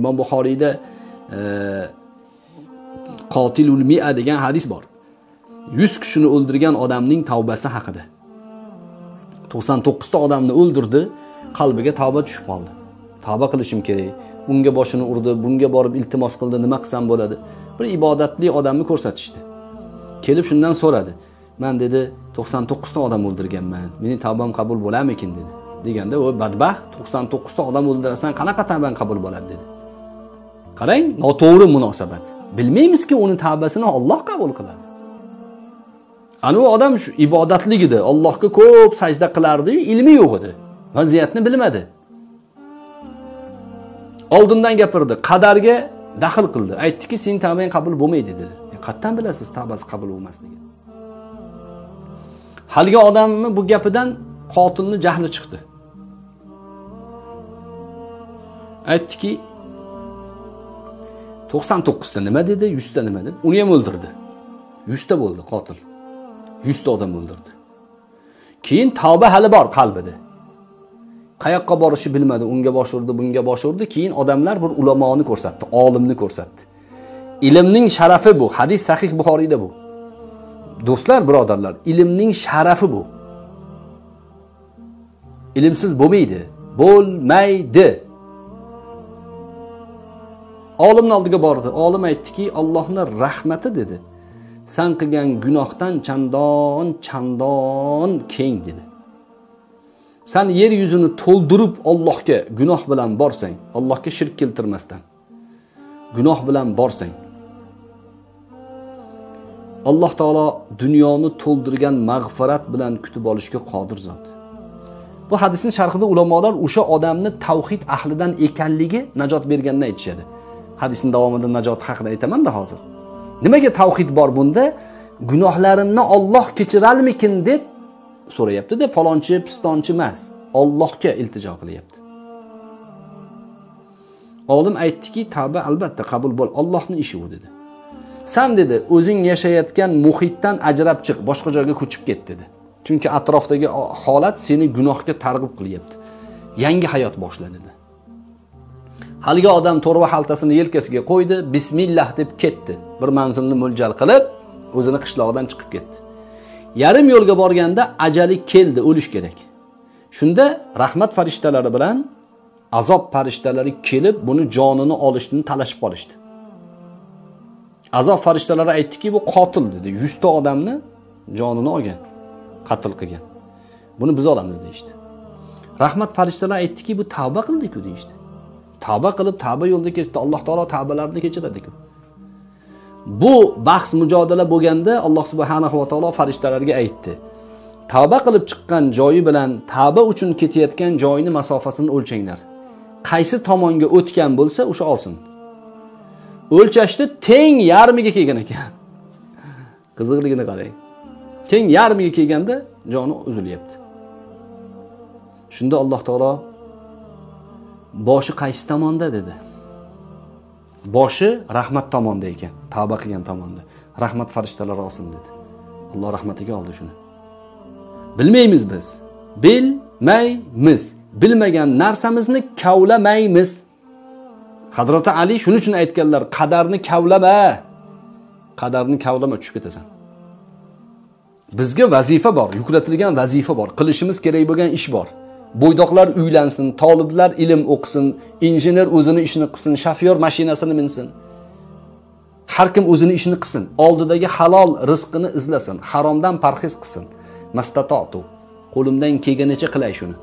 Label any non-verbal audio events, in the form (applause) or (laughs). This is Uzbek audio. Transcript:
imom buxoriyda e, qotilul mia degan hadis bor. Yuz kishini o'ldirgan odamning tavbasi haqida. To'qson to'qqizta odamni o'ldirdi qalbiga tavba tushib qoldi. Tavba qilishim kerak. Unga boshini urdi bunga borib iltimos qildi nima qilsam bo'ladi? Bir ibodatli odamni ko'rsatishdi. Kelib shundan so'radi. Man dedi to'qson to'qqizta odam o'ldirganman. Mening tavbam qabul bo'larmikin? dedi. Deganda u badbaxt to'qson to'qqizta odam o'ldirasan qanaqa tavbang qabul bo'ladi? dedi. Qarang noto'g'ri munosabat. Bilmaymizki uni tavbasini olloh qabul qiladi. Anavi odam shu ibodatlik edi allohga ko'p sajda qilardi ilmi yo'q edi. Vaziyatni bilmadi. Oldindan gapirdi qadarga daxl qildi. Aytdiki seni tavbang qabul bo'lmaydi dedi. E, qayerdan bilasiz tavbasi qabul bo'lmasligini haligi odamni bu gapidan qotilni jahli chiqdi. Aytdiki to'qson to'qqizta nima dedi? Yuzta nima dedi? Uni ham o'ldirdi. Yuzta bo'ldi qotil. Yuzta odam o'ldirdi. Keyin tavba hali bor qalbida. Qayoqqa borishni bilmadi unga bosh urdi bunga bosh urdi. Keyin odamlar bir ulamoni ko'rsatdi olimni ko'rsatdi. Ilmning sharafi bu. Hadis sahih buxoriyda bu. Do'stlar birodarlar ilmning sharafi bu. Ilmsiz bo'lmaydi bo'lmaydi. Olimni oldiga bordi. Olim aytdiki ollohni rahmati dedi. San qilgan gunohdan chandon chandon keng dedi. San yer yuzini to'ldirib ollohga gunoh bilan borsang allohga shirk keltirmasdan gunoh bilan borsang. Alloh taolo dunyoni to'ldirgan mag'firat bilan kutib olishga qodir zot. Bu hadisni sharhida ulamolar o'sha odamni tavhid ahlidan ekanligi najot berganini aytishadi. Hadisni davomida najot haqida aytamanda hozir. Nimaga tavhid bor bunda? Gunohlarimni olloh kechirarmikin deb so'rayaptida falonchi pistonchi emas. Ollohga iltijo qilyapti. Olim aytdiki tavba albatta qabul bo'l ollohni ishi u dedi. San dedi o'zing yashayotgan muhitdan ajrab chiq boshqa joyga ko'chib ket dedi. Chunki atrofdagi holat seni gunohga targ'ib qilyapti. Yangi hayot boshla dedi. Haligi odam to'rva xaltasini yelkasiga qo'ydi bismillah deb ketdi. Bir manzilni mo'ljal qilib o'zini qishlog'idan chiqib ketdi. Yarim yo'lga borganda ajali keldi o'lish kerak. Shunda rahmat farishtalari bilan azob farishtalari kelib buni jonini olishni talashib qolishdi. Azob farishtalari aytdiki bu qotil dedi yuzta odamni jonini olgan qatl qilgan. Buni biz olamiz deyishdi. Rahmat farishtalar aytdiki bu tavba qildiku deyishdi. Tavba qilib tavba yo'lida ketdi alloh taolo tavbalarini kechiradiku. Bu bahs mujodala bo'lganda alloh subhanahu va taolo farishtalarga aytdi. Tavba qilib chiqqan joyi bilan tavba uchun ketayotgan joyini masofasini o'lchanglar. Qaysi tomonga o'tgan bo'lsa o'sha olsin. O'lchashda teng yarmiga kelgan ekan. (laughs) Qiziqligini qarang. Teng yarmiga kelganda joni uzilyapti. Shunda alloh taolo boshi qaysi tomonda? dedi. Boshi rahmat tomonda ekan tavba qilgan tomonda. Rahmat farishtalari olsin dedi. Alloh rahmatiga oldi shuni. Bilmaymiz biz. Bilmaymiz. Bilmagan narsamizni kavlamaymiz. Hazrati ali shuning uchun aytganlar qadarni kavlama. Qadarni kavlama tushib ketasan. Bizga vazifa bor yuklatilgan vazifa bor qilishimiz kerak bo'lgan ish bor. Bo'ydoqlar uylansin toliblar ilm o'qisin injener o'zini ishini qilsin shofyor mashinasini minsin. Har kim o'zini ishini qilsin oldidagi halol rizqini izlasin haromdan parhez qilsin. Mastatotu qo'limdan kelganicha qilay shuni.